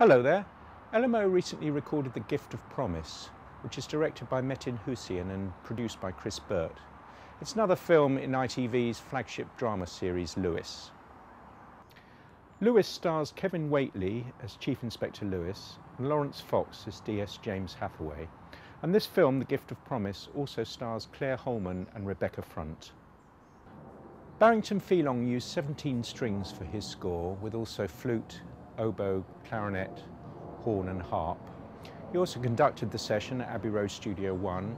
Hello there. LMO recently recorded The Gift of Promise, which is directed by Metin Hüseyin and produced by Chris Burt. It's another film in ITV's flagship drama series Lewis. Lewis stars Kevin Whately as Chief Inspector Lewis and Laurence Fox as DS James Hathaway. And this film, The Gift of Promise, also stars Clare Holman and Rebecca Front. Barrington Pheloung used 17 strings for his score, with also flute, oboe, clarinet, horn and harp. He also conducted the session at Abbey Road Studio 1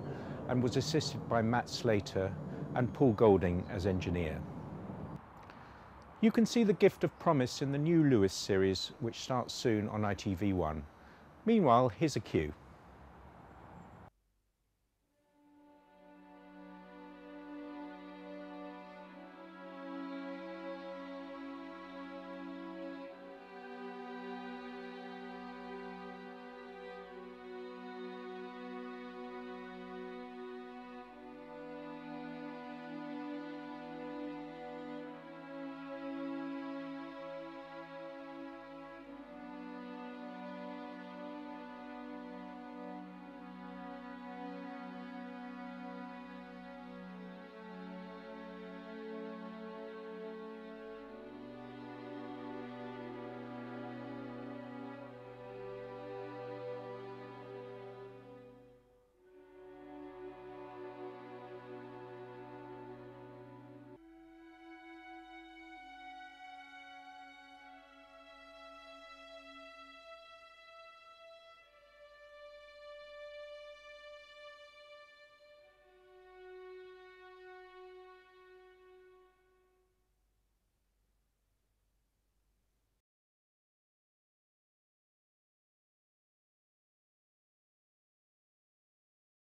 and was assisted by Matt Slater and Paul Golding as engineer. You can see the gift of promise in the new Lewis series which starts soon on ITV1. Meanwhile, here's a cue.